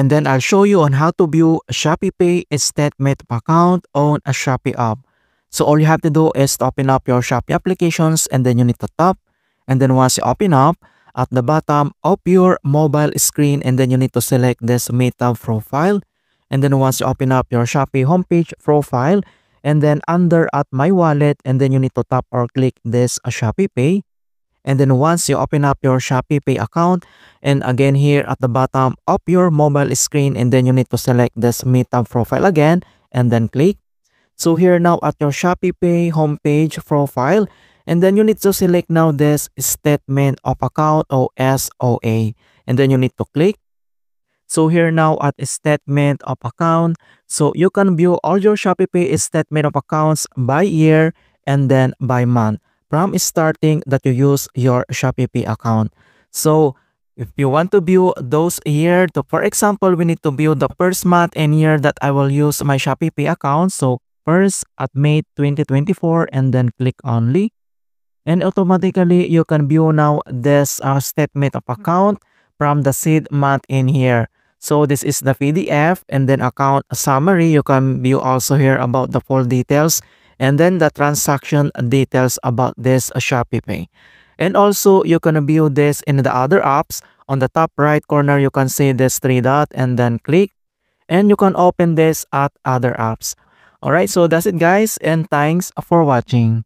and then I'll show you on how to view Shopee Pay statement account on a Shopee app. So all you have to do is to open up your Shopee applications and then you need to tap. And then once you open up at the bottom of your mobile screen and then you need to select this meta profile. And then once you open up your Shopee homepage profile and then under at my wallet and then you need to tap or click this Shopee Pay and then once you open up your Shopee Pay account and again here at the bottom of your mobile screen and then you need to select this Me tab profile again and then click. So here now at your Shopee Pay homepage profile and then you need to select now this statement of account or SOA and then you need to click. So here now at statement of account, so you can view all your Shopee Pay statement of accounts by year and then by month from starting that you use your Shopee Pay account. So if you want to view those year, to, for example, we need to view the first month and year that I will use my Shopee Pay account. So first at May 2024 and then click only. And automatically you can view now this uh, statement of account from the seed month in here. So this is the PDF and then account summary. You can view also here about the full details and then the transaction details about this Shopee Pay. And also you can view this in the other apps. On the top right corner, you can see this three dot and then click and you can open this at other apps. Alright, so that's it guys and thanks for watching.